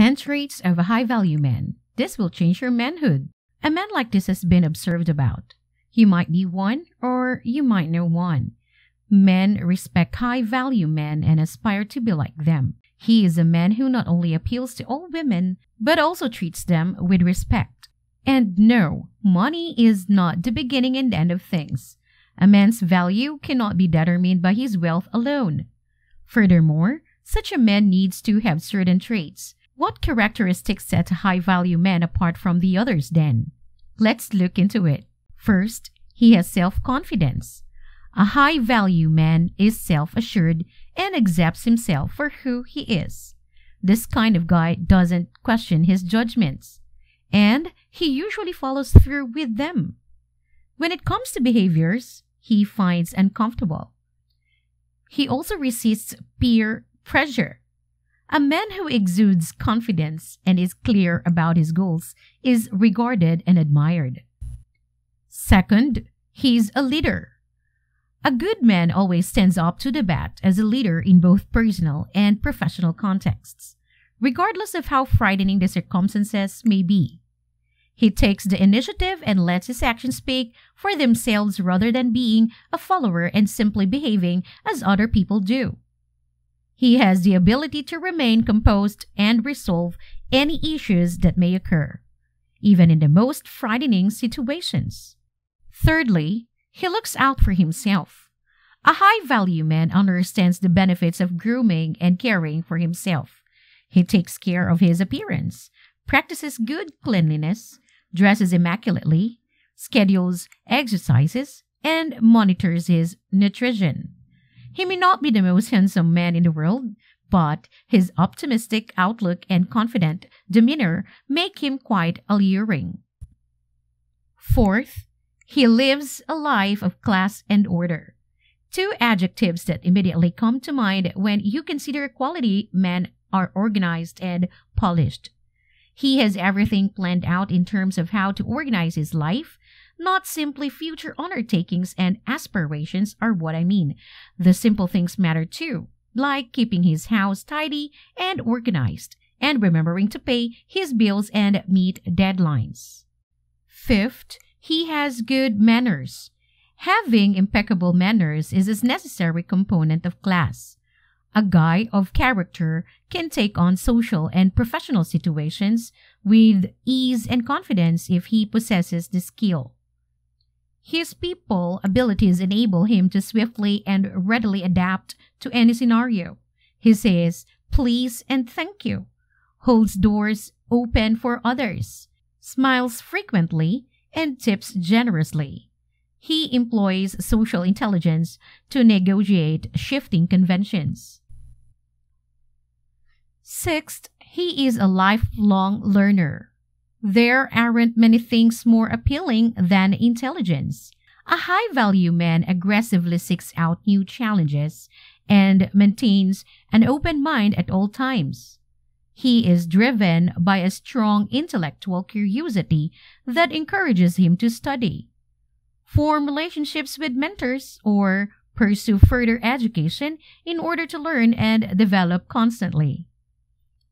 10 traits of a high value man. This will change your manhood. A man like this has been observed about. You might be one, or you might know one. Men respect high value men and aspire to be like them. He is a man who not only appeals to all women, but also treats them with respect. And no, money is not the beginning and end of things. A man's value cannot be determined by his wealth alone. Furthermore, such a man needs to have certain traits. What characteristics set high value men apart from the others then? Let's look into it. First, he has self confidence. A high value man is self assured and accepts himself for who he is. This kind of guy doesn't question his judgments, and he usually follows through with them. When it comes to behaviors he finds uncomfortable, he also resists peer pressure. A man who exudes confidence and is clear about his goals is regarded and admired. Second, he's a leader. A good man always stands up to the bat as a leader in both personal and professional contexts, regardless of how frightening the circumstances may be. He takes the initiative and lets his actions speak for themselves rather than being a follower and simply behaving as other people do. He has the ability to remain composed and resolve any issues that may occur, even in the most frightening situations. Thirdly, he looks out for himself. A high value man understands the benefits of grooming and caring for himself. He takes care of his appearance, practices good cleanliness, dresses immaculately, schedules exercises, and monitors his nutrition. He may not be the most handsome man in the world, but his optimistic outlook and confident demeanor make him quite alluring. Fourth, he lives a life of class and order. Two adjectives that immediately come to mind when you consider quality men are organized and polished. He has everything planned out in terms of how to organize his life, not simply future undertakings and aspirations are what I mean. The simple things matter too, like keeping his house tidy and organized, and remembering to pay his bills and meet deadlines. Fifth, he has good manners. Having impeccable manners is a necessary component of class. A guy of character can take on social and professional situations with ease and confidence if he possesses the skill. His people abilities enable him to swiftly and readily adapt to any scenario. He says please and thank you, holds doors open for others, smiles frequently, and tips generously. He employs social intelligence to negotiate shifting conventions. Sixth, he is a lifelong learner. There aren't many things more appealing than intelligence. A high value man aggressively seeks out new challenges and maintains an open mind at all times. He is driven by a strong intellectual curiosity that encourages him to study, form relationships with mentors, or pursue further education in order to learn and develop constantly.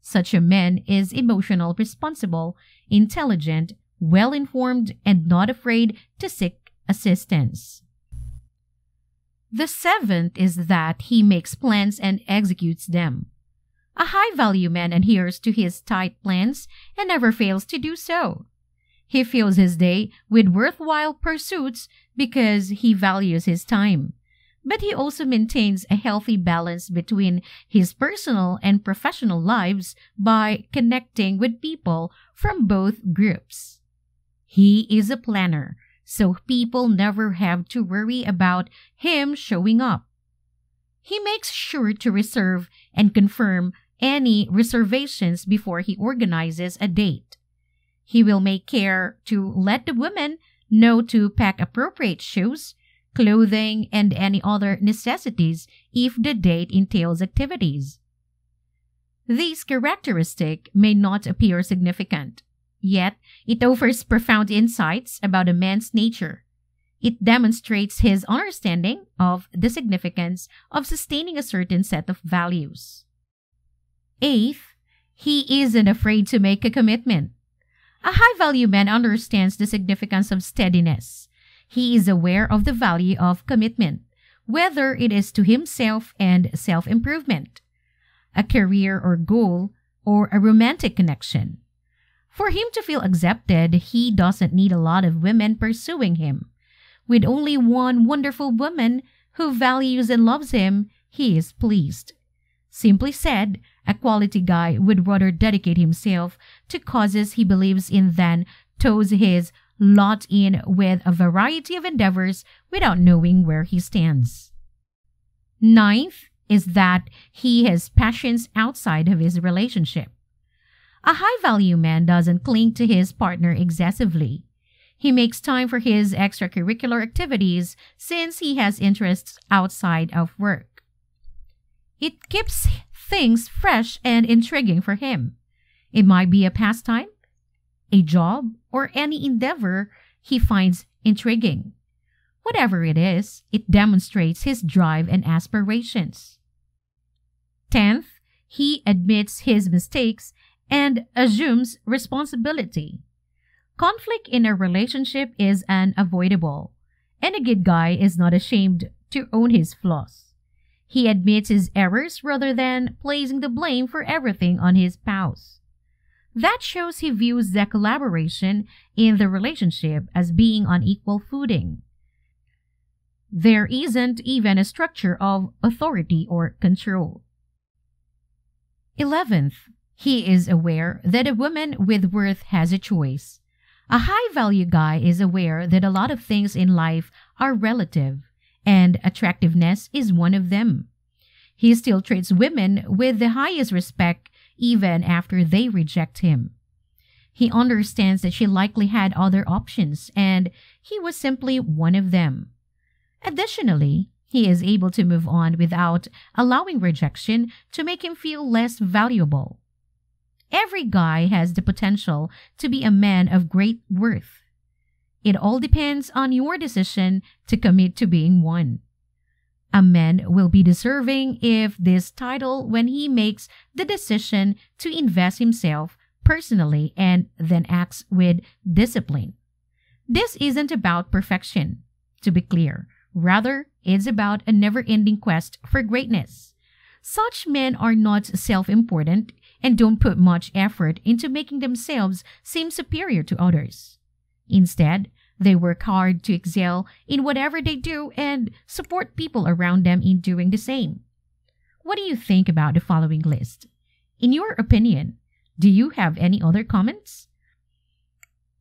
Such a man is emotional, responsible, intelligent, well informed, and not afraid to seek assistance. The seventh is that he makes plans and executes them. A high value man adheres to his tight plans and never fails to do so. He fills his day with worthwhile pursuits because he values his time. But he also maintains a healthy balance between his personal and professional lives by connecting with people from both groups. He is a planner, so people never have to worry about him showing up. He makes sure to reserve and confirm any reservations before he organizes a date. He will make care to let the women know to pack appropriate shoes, clothing, and any other necessities if the date entails activities. This characteristic may not appear significant, yet it offers profound insights about a man's nature. It demonstrates his understanding of the significance of sustaining a certain set of values. Eighth, He isn't afraid to make a commitment. A high value man understands the significance of steadiness. He is aware of the value of commitment, whether it is to himself and self improvement, a career or goal, or a romantic connection. For him to feel accepted, he doesn't need a lot of women pursuing him. With only one wonderful woman who values and loves him, he is pleased. Simply said, a quality guy would rather dedicate himself to causes he believes in than toes his lot in with a variety of endeavors without knowing where he stands. Ninth is that he has passions outside of his relationship. A high value man doesn't cling to his partner excessively. He makes time for his extracurricular activities since he has interests outside of work. It keeps things fresh and intriguing for him. It might be a pastime, a job, or any endeavor he finds intriguing. Whatever it is, it demonstrates his drive and aspirations. Tenth, he admits his mistakes and assumes responsibility. Conflict in a relationship is unavoidable, and a good guy is not ashamed to own his flaws. He admits his errors rather than placing the blame for everything on his spouse. That shows he views the collaboration in the relationship as being on equal footing. There isn't even a structure of authority or control. 11th, he is aware that a woman with worth has a choice. A high value guy is aware that a lot of things in life are relative, and attractiveness is one of them. He still treats women with the highest respect even after they reject him. He understands that she likely had other options, and he was simply one of them. Additionally, he is able to move on without allowing rejection to make him feel less valuable. Every guy has the potential to be a man of great worth. It all depends on your decision to commit to being one. A man will be deserving if this title when he makes the decision to invest himself personally and then acts with discipline. This isn't about perfection, to be clear. Rather, it's about a never ending quest for greatness. Such men are not self important and don't put much effort into making themselves seem superior to others. Instead, they work hard to excel in whatever they do and support people around them in doing the same. What do you think about the following list? In your opinion, do you have any other comments?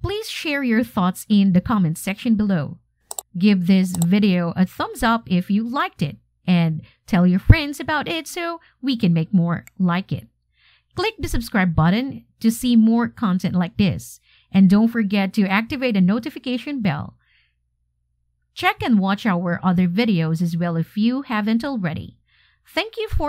Please share your thoughts in the comments section below. Give this video a thumbs up if you liked it and tell your friends about it so we can make more like it. Click the subscribe button to see more content like this. And don't forget to activate the notification bell. Check and watch our other videos as well if you haven't already. Thank you for